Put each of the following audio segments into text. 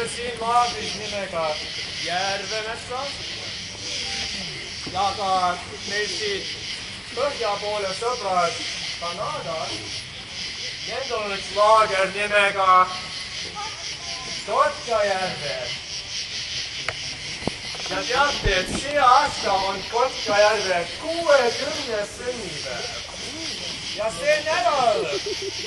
oleme siin laagris nimega Järvemessa ja ka meil siit põhja poole sõbrad Kanadas. Nendel on üks laager nimega Kotkajärve. ja teate, et see aasta on Kotkajärve kuuekümnes sünnipäev ja see nädal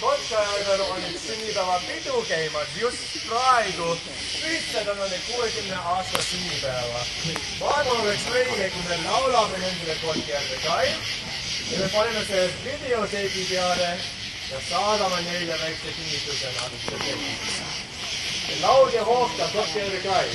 Kotkajärvel on üks sünnipäevapidu käimas just praegu. ühised on nende kuuekümne aasta sünnipäeva. ma arvan, oleks õige, kui me laulame nendele Kotkajärve kaid ja me paneme selle videoteibi peale ja saadame neile väikse kinnitusena. laulja hoogtab Kotkajärve kaid.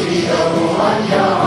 Masih Tuhan yang